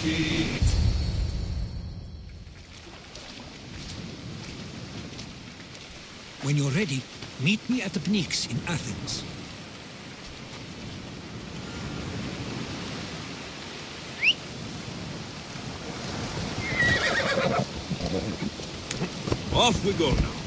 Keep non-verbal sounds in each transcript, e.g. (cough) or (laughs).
When you're ready, meet me at the Pnyx in Athens. Off we go now.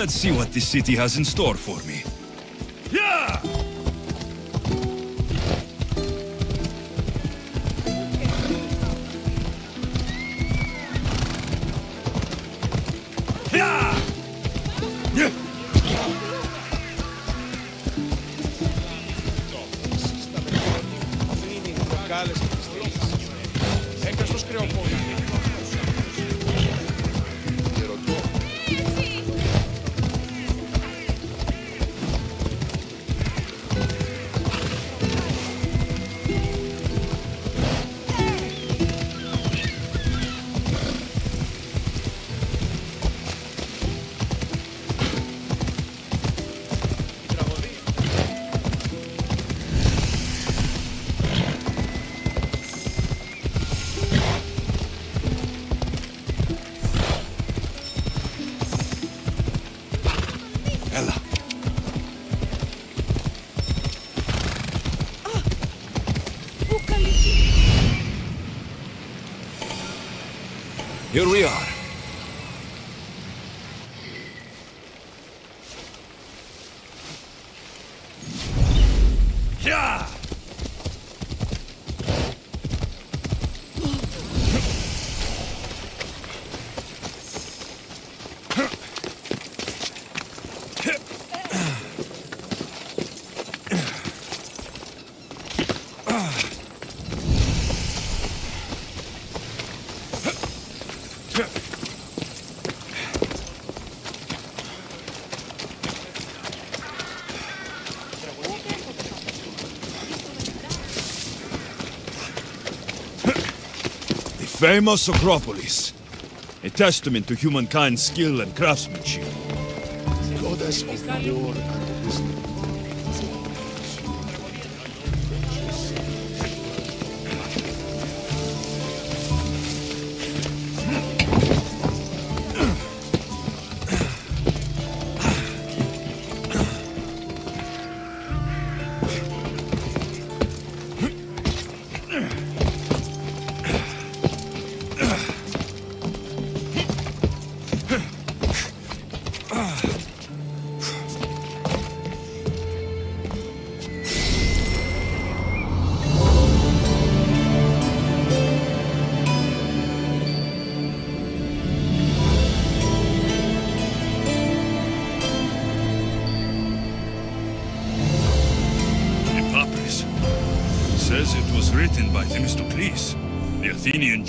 Let's see what this city has in store for me. Famous Acropolis. A testament to humankind's skill and craftsmanship. Goddess of and wisdom.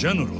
Athenian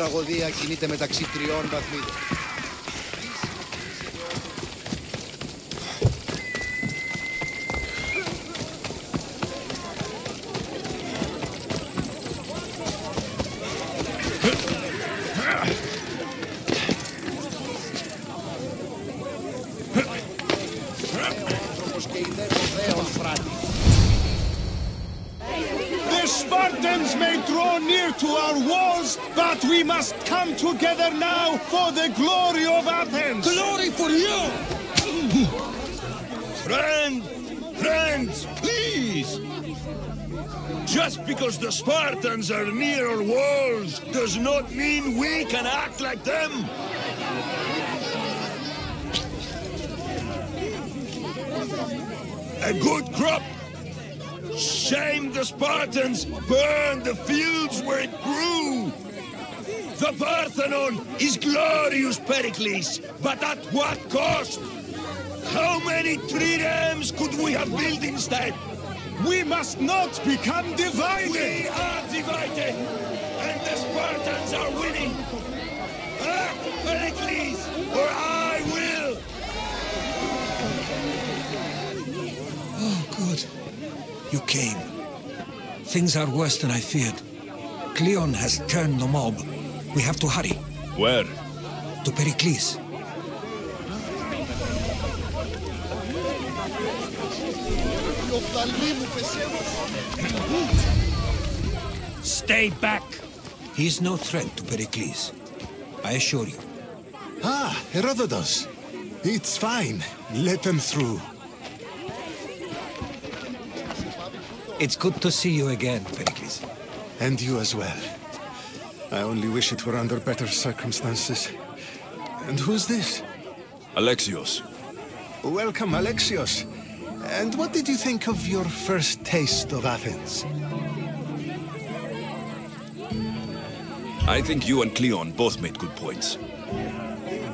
τραγωδία κινείται μεταξύ τριών βαθμίδων. Please! Just because the Spartans are near our walls does not mean we can act like them! A good crop! Shame the Spartans burned the fields where it grew! The Parthenon is glorious, Pericles, but at what cost? How many triremes could we have built instead? We must not become divided. We are divided, and the Spartans are winning. Act, Pericles, or I will. Oh, good. You came. Things are worse than I feared. Cleon has turned the mob. We have to hurry. Where? To Pericles. Οι οφθαλμοί μου πεσαίνουν. Stay back. He is no threat to Pericles. I assure you. Ah, Herodotus. It's fine. Let them through. It's good to see you again, Pericles. And you as well. I only wish it were under better circumstances. And who's this? Alexios. Welcome, Alexios. And what did you think of your first taste of Athens? I think you and Cleon both made good points.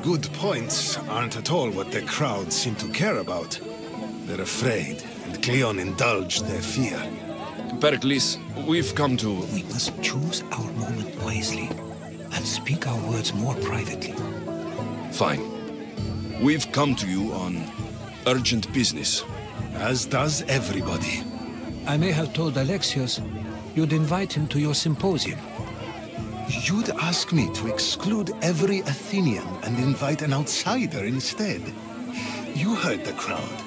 Good points aren't at all what the crowd seem to care about. They're afraid, and Cleon indulged their fear. Pericles, we've come to... We must choose our moment wisely and speak our words more privately. Fine. We've come to you on urgent business. As does everybody. I may have told Alexios you'd invite him to your symposium. You'd ask me to exclude every Athenian and invite an outsider instead. You heard the crowd.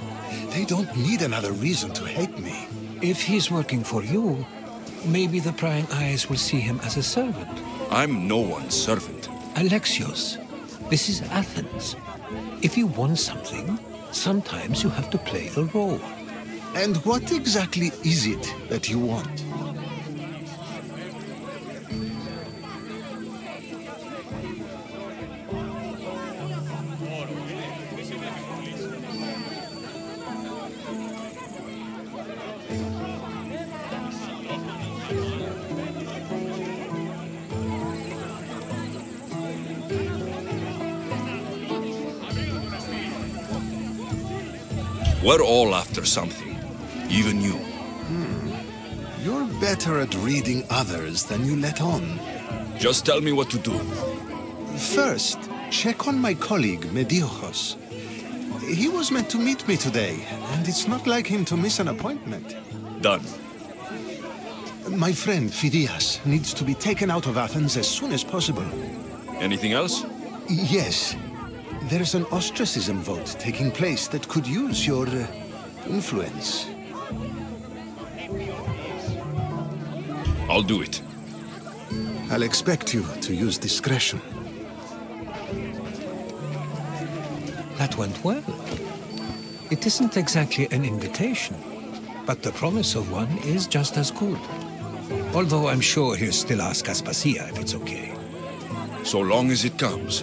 They don't need another reason to hate me. If he's working for you, maybe the prying eyes will see him as a servant. I'm no one's servant. Alexios, this is Athens. If you want something, sometimes you have to play a role. And what exactly is it that you want? We're all after something. Even you. Hmm. You're better at reading others than you let on. Just tell me what to do. First, check on my colleague, Mediochos. He was meant to meet me today, and it's not like him to miss an appointment. Done. My friend, Phidias, needs to be taken out of Athens as soon as possible. Anything else? Yes. There's an ostracism vote taking place that could use your uh, influence. I'll do it. I'll expect you to use discretion. That went well. It isn't exactly an invitation, but the promise of one is just as good. Although I'm sure he'll still ask Aspasia if it's okay. So long as it comes.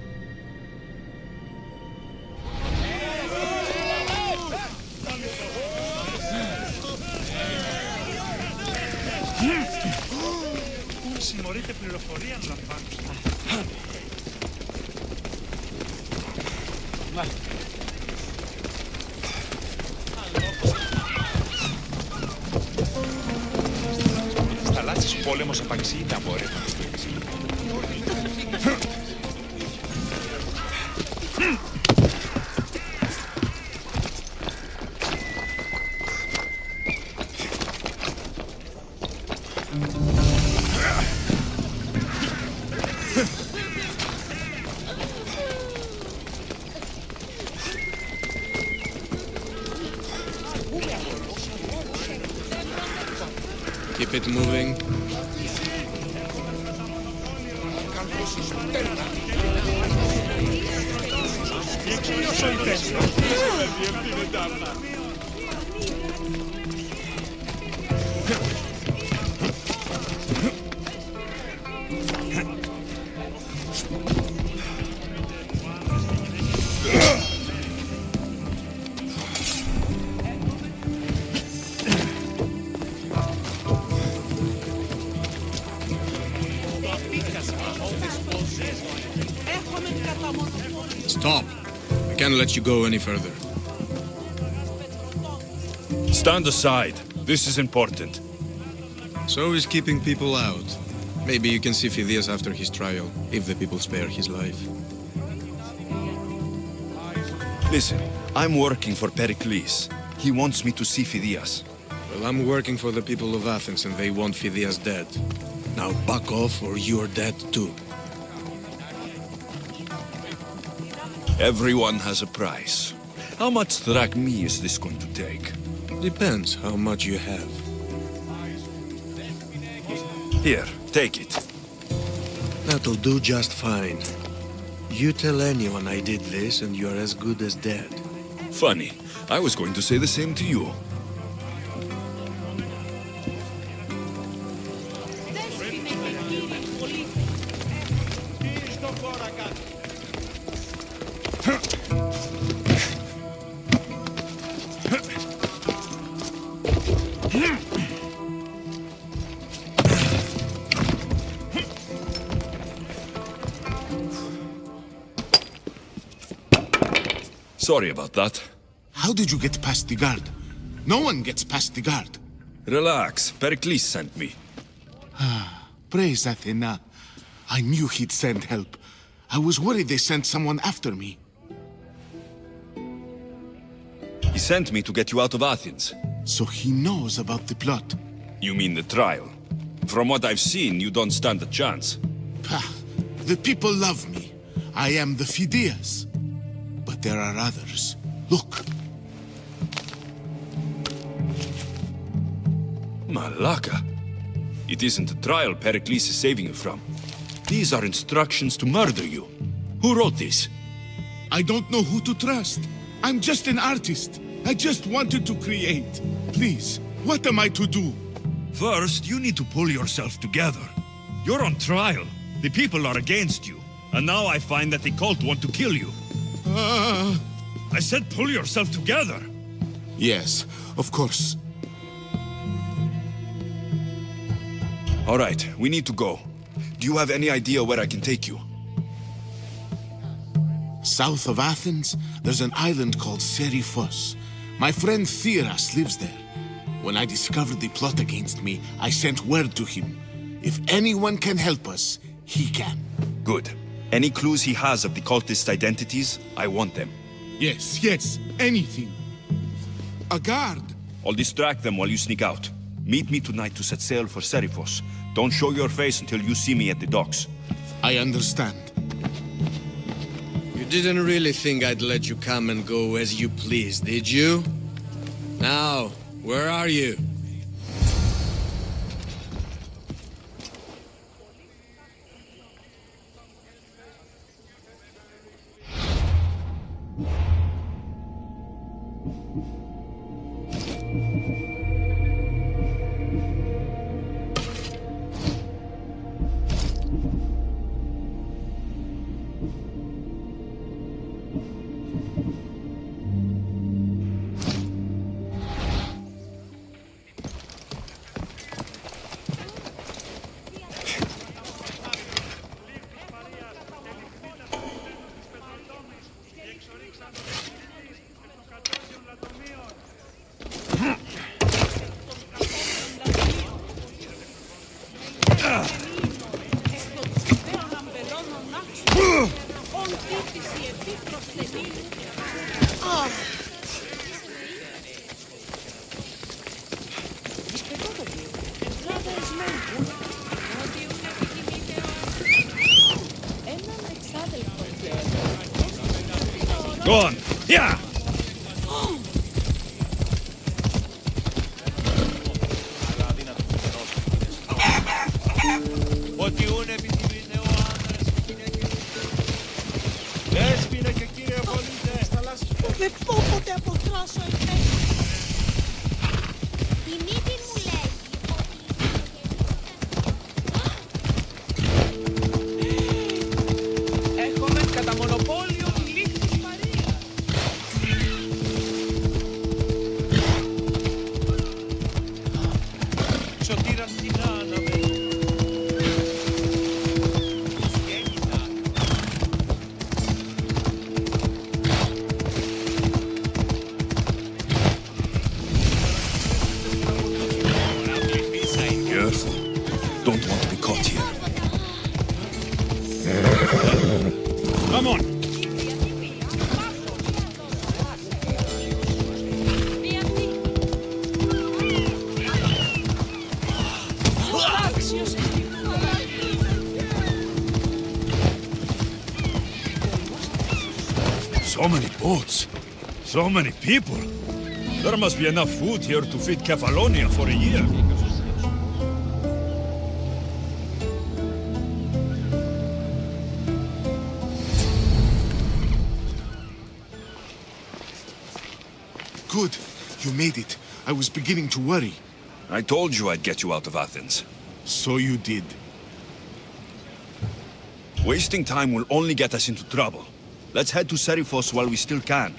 can't let you go any further. Stand aside. This is important. So is keeping people out. Maybe you can see Phidias after his trial, if the people spare his life. Listen, I'm working for Pericles. He wants me to see Phidias. Well, I'm working for the people of Athens and they want Phidias dead. Now back off or you're dead too. Everyone has a price. How much drachmi is this going to take? Depends how much you have. Here, take it. That'll do just fine. You tell anyone I did this and you're as good as dead. Funny. I was going to say the same to you. Sorry about that. How did you get past the guard? No one gets past the guard. Relax. Pericles sent me. Ah, praise Athena. I knew he'd send help. I was worried they sent someone after me. He sent me to get you out of Athens. So he knows about the plot. You mean the trial? From what I've seen, you don't stand a chance. Pah, the people love me. I am the Phidias. But there are others. Look, Malaka. It isn't a trial Pericles is saving you from. These are instructions to murder you. Who wrote this? I don't know who to trust. I'm just an artist. I just wanted to create. Please, what am I to do? First, you need to pull yourself together. You're on trial. The people are against you. And now I find that the cult want to kill you. Ah, I said pull yourself together. yes, of course. All right, we need to go. Do you have any idea where I can take you? South of Athens, there's an island called Seriphos. My friend Theras lives there. When I discovered the plot against me, I sent word to him. If anyone can help us, he can. Good. Any clues he has of the cultist identities, I want them. Yes, yes, anything. A guard. I'll distract them while you sneak out. Meet me tonight to set sail for Seriphos. Don't show your face until you see me at the docks. I understand. You didn't really think I'd let you come and go as you please, did you? Now, where are you? Go on. Yeah. So many people. There must be enough food here to feed Kefalonia for a year. Good. You made it. I was beginning to worry. I told you I'd get you out of Athens. So you did. Wasting time will only get us into trouble. Let's head to Seriphos while we still can.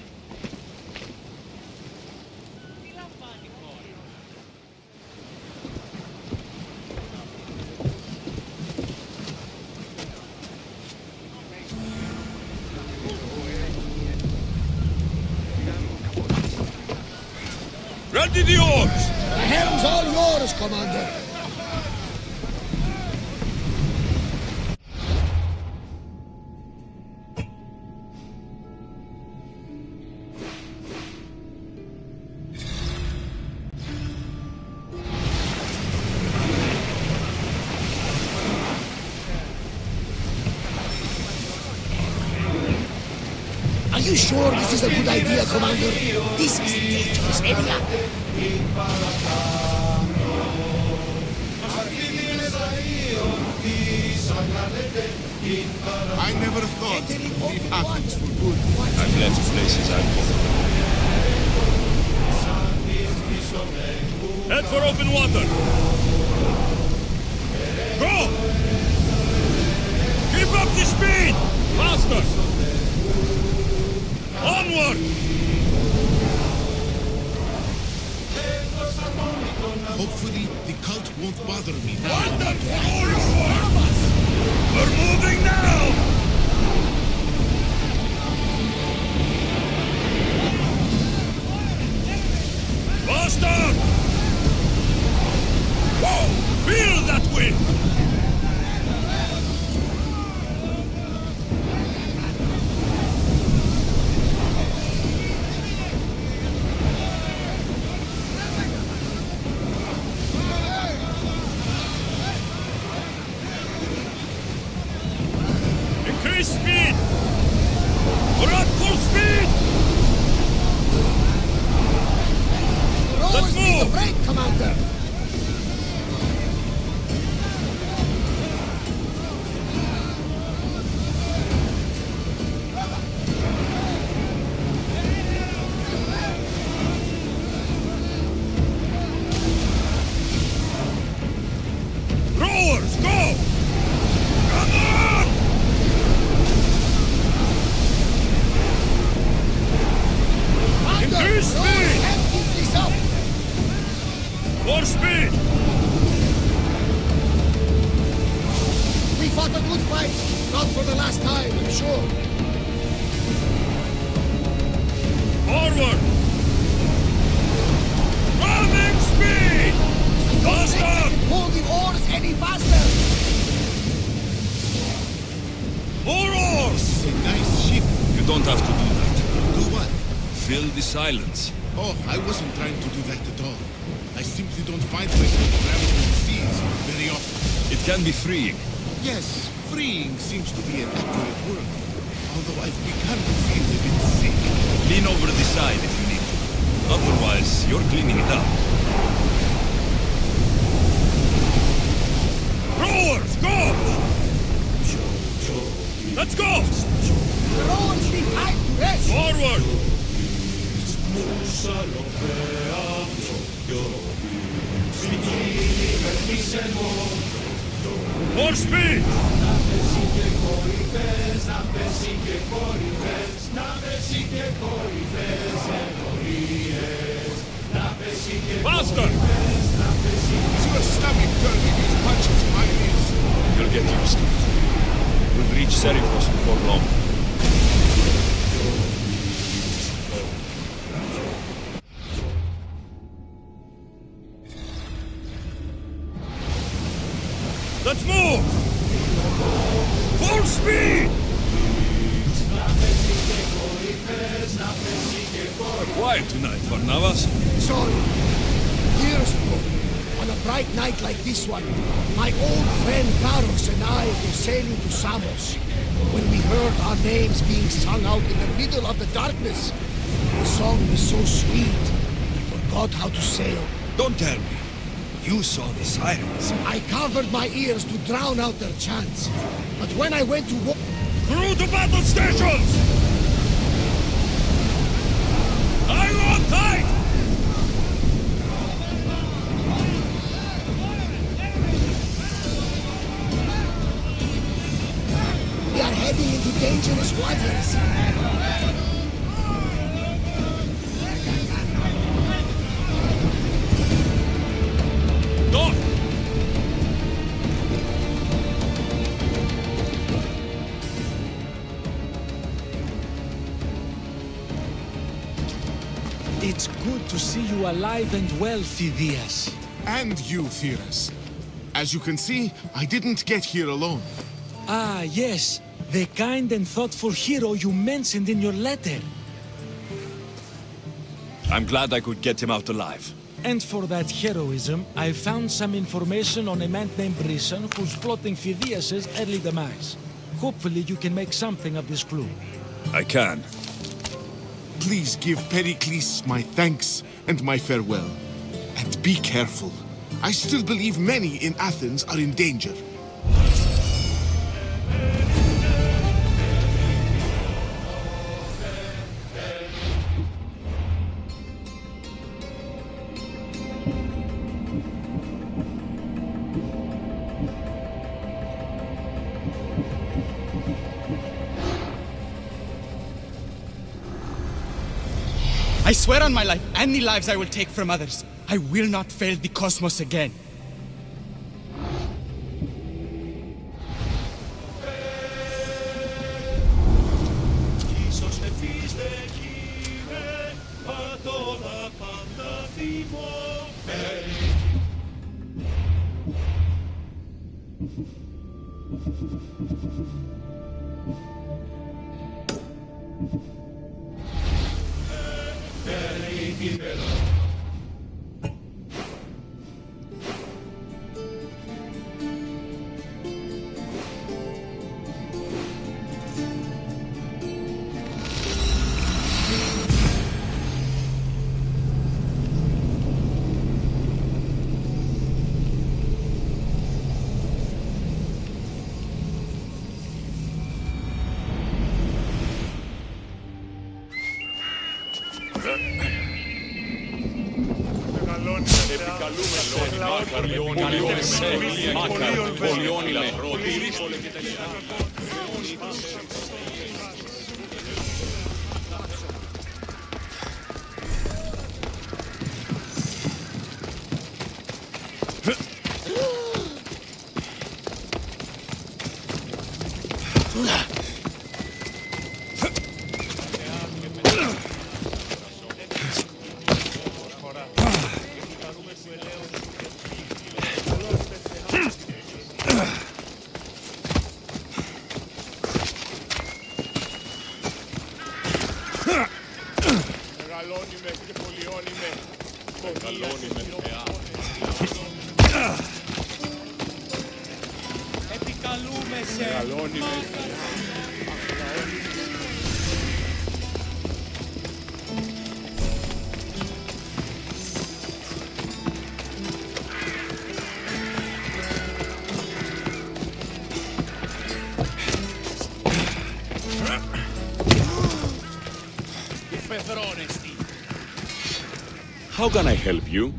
For good. I've left places I've Head for open water! Go! Keep up the speed! Faster! Onward! Hopefully, the cult won't bother me now. We're moving now! Faster! Whoa! Feel that wind! Can be freeing. Yes, freeing seems to be an accurate word. Although I've begun to feel a bit sick. Lean over the side if you need to. Otherwise, you're cleaning it up. Rowers, go! Let's go! The oars need time to rest! Forward! More speed! Faster! Your stomach turning? You'll get used to it. We'll reach Seriphos before long. Tell me. You saw the sirens. I covered my ears to drown out their chants. But when I went to walk... Through the battle stations! Hang on tight! Alive and well, Phidias. And you, Theras. As you can see, I didn't get here alone. Ah, yes. The kind and thoughtful hero you mentioned in your letter. I'm glad I could get him out alive. And for that heroism, I found some information on a man named Brisson who's plotting Phidias' early demise. Hopefully you can make something of this clue. I can. Please give Pericles my thanks and my farewell. And be careful. I still believe many in Athens are in danger. I swear on my life, any lives I will take from others, I will not fail the cosmos again. Pimpinela. How can I help you?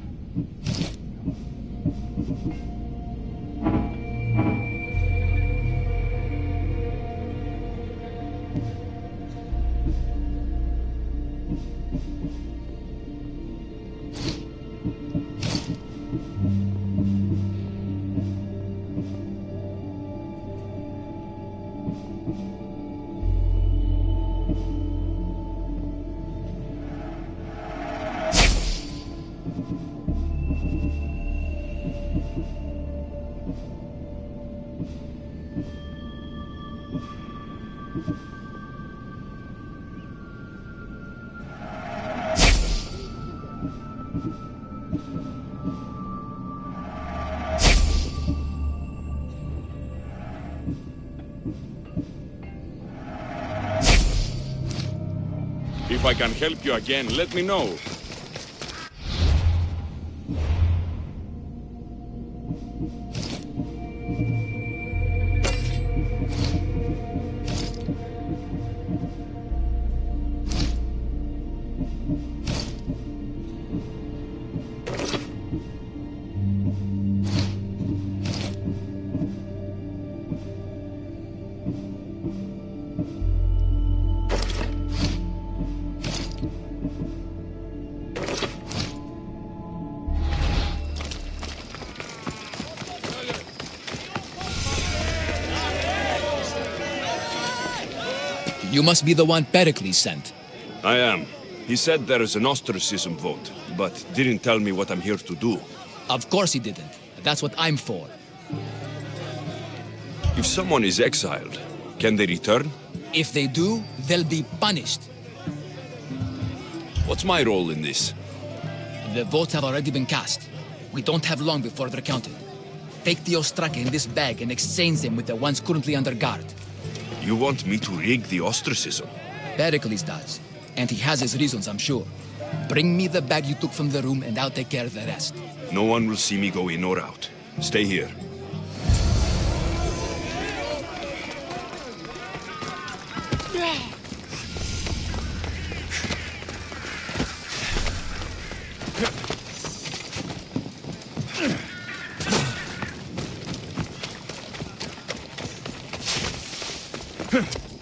I can help you again, let me know. You must be the one Pericles sent. I am. He said there is an ostracism vote, but didn't tell me what I'm here to do. Of course he didn't. That's what I'm for. If someone is exiled, can they return? If they do, they'll be punished. What's my role in this? The votes have already been cast. We don't have long before they're counted. Take the Ostraka in this bag and exchange them with the ones currently under guard. You want me to rig the ostracism? Pericles does. And he has his reasons, I'm sure. Bring me the bag you took from the room and I'll take care of the rest. No one will see me go in or out. Stay here. Huh. (laughs)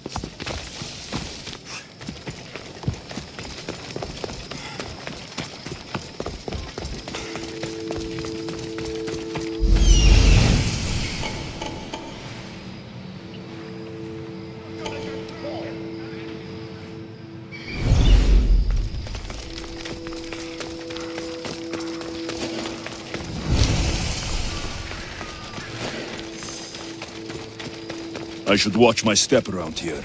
I should watch my step around here.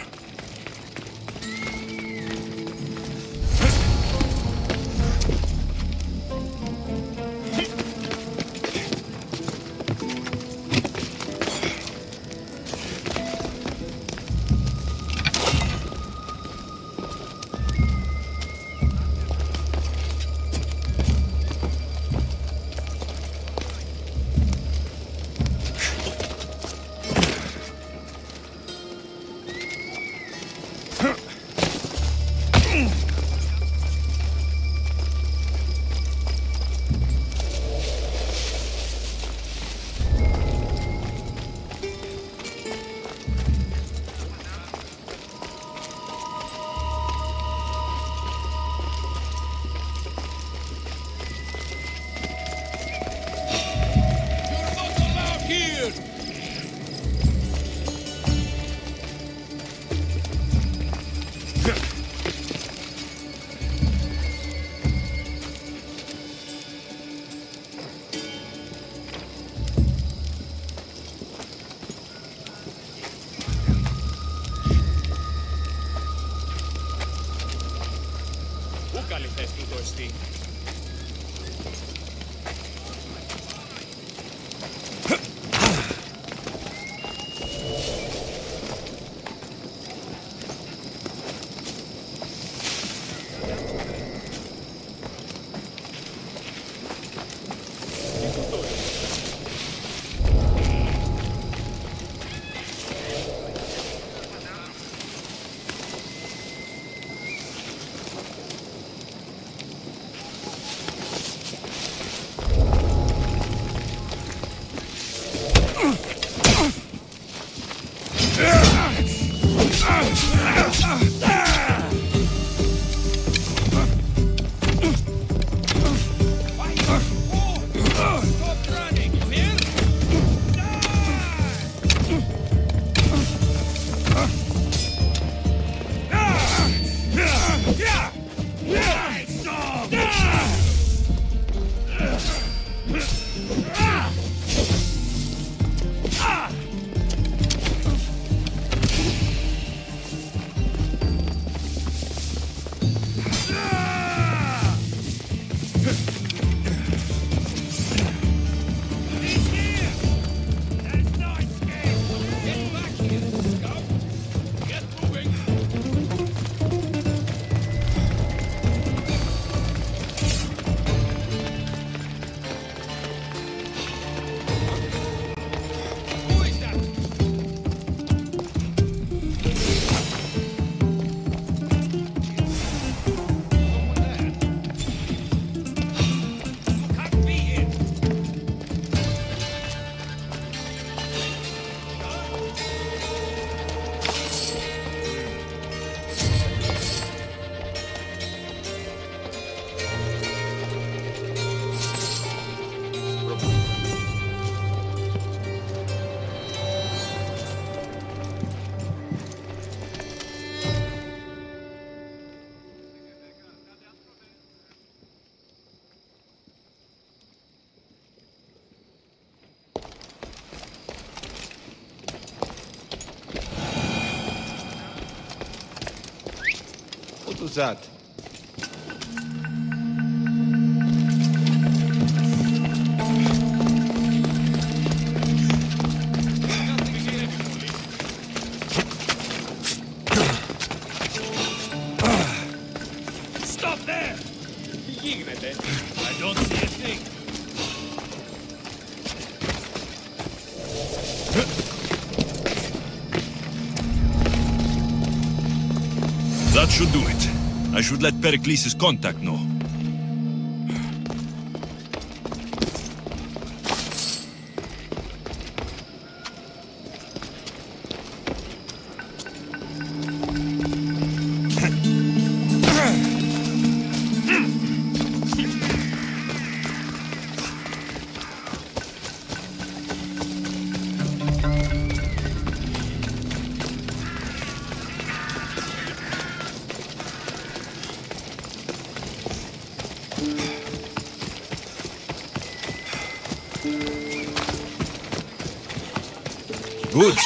usado I should let Pericles' contact know.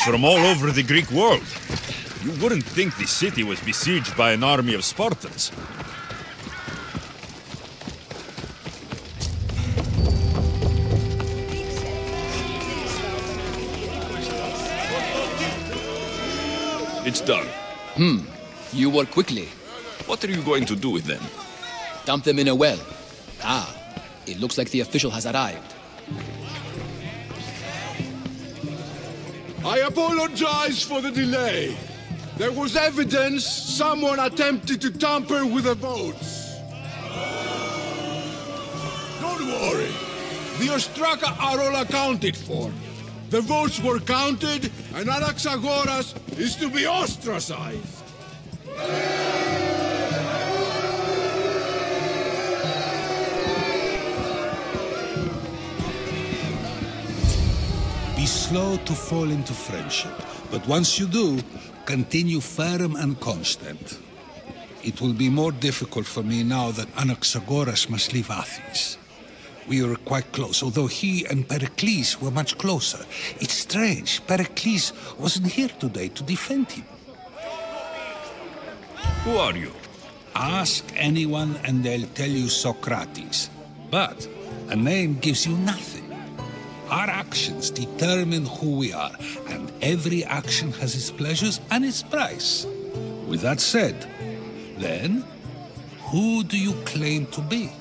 From all over the Greek world. You wouldn't think the city was besieged by an army of Spartans. It's done. Hmm. You work quickly. What are you going to do with them? Dump them in a well. Ah, it looks like the official has arrived. I apologize for the delay. There was evidence someone attempted to tamper with the votes. Don't worry. The Ostraka are all accounted for. The votes were counted, and Anaxagoras is to be ostracized. Be slow to fall into friendship, but once you do, continue firm and constant. It will be more difficult for me now that Anaxagoras must leave Athens. We were quite close, although he and Pericles were much closer. It's strange, Pericles wasn't here today to defend him. Who are you? Ask anyone and they'll tell you Socrates. But a name gives you nothing. Our actions determine who we are, and every action has its pleasures and its price. With that said, then, who do you claim to be?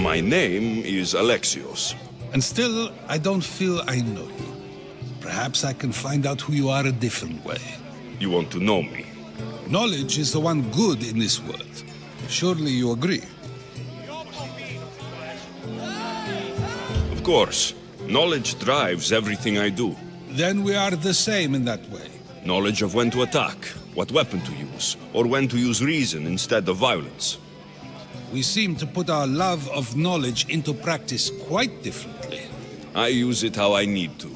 My name is Alexios. And still, I don't feel I know you. Perhaps I can find out who you are a different way. You want to know me? Knowledge is the one good in this world. Surely you agree. Course. Knowledge drives everything I do. Then we are the same in that way. Knowledge of when to attack, what weapon to use, or when to use reason instead of violence. We seem to put our love of knowledge into practice quite differently. I use it how I need to.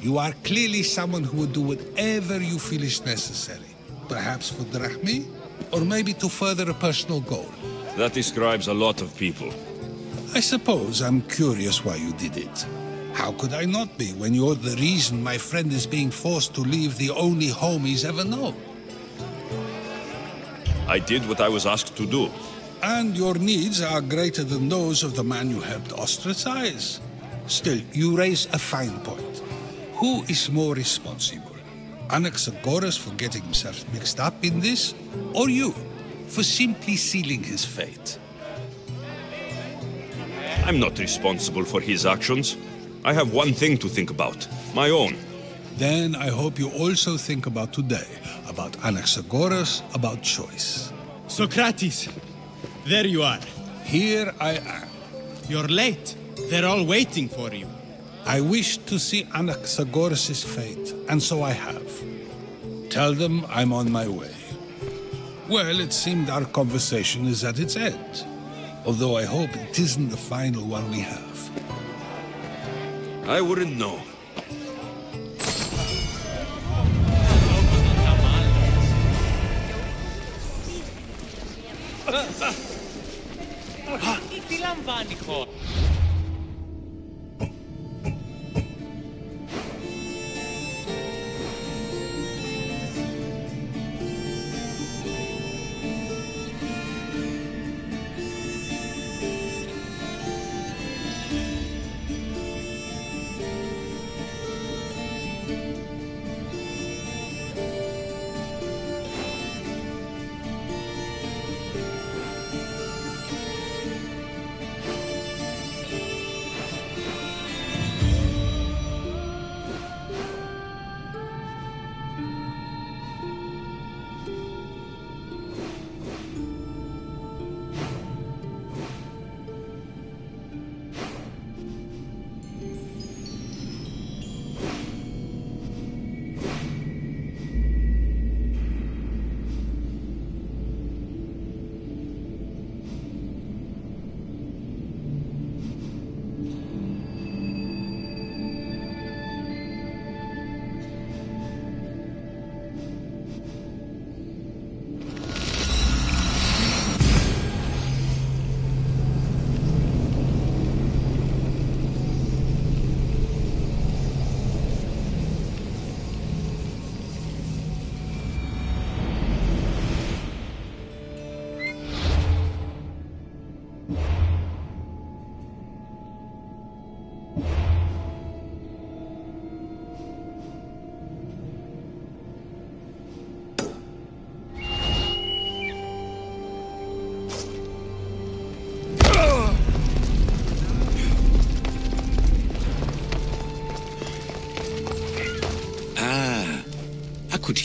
You are clearly someone who would do whatever you feel is necessary. Perhaps for drachmae, or maybe to further a personal goal. That describes a lot of people. I suppose I'm curious why you did it. How could I not be when you're the reason my friend is being forced to leave the only home he's ever known? I did what I was asked to do. And your needs are greater than those of the man you helped ostracize. Still, you raise a fine point. Who is more responsible? Anaxagoras for getting himself mixed up in this, or you for simply sealing his fate? I'm not responsible for his actions. I have one thing to think about my own. Then I hope you also think about today, about Anaxagoras, about choice. Socrates, there you are. Here I am. You're late. They're all waiting for you. I wish to see Anaxagoras' fate, and so I have. Tell them I'm on my way. Well, it seemed our conversation is at its end although I hope it isn't the final one we have. I wouldn't know. (laughs)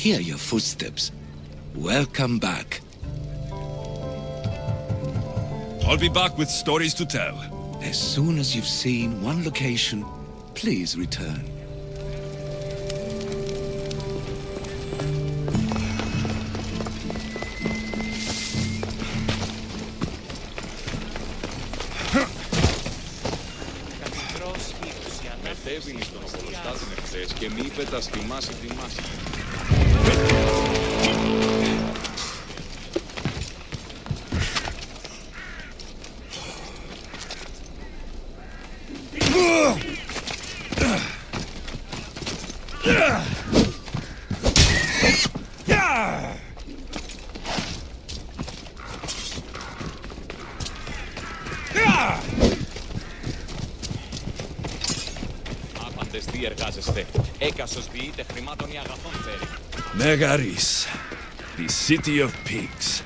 hear your footsteps. Welcome back. I'll be back with stories to tell. As soon as you've seen one location, please return. Μετέβηνε στον οπολοστάτην εχθές και μη είπε τα θυμάσαι θυμάσαι. τι εργάζεστε. Έκασος διείται χρημάτων ή αγαθών φέρει. Megaris, the city of pigs.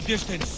Distance.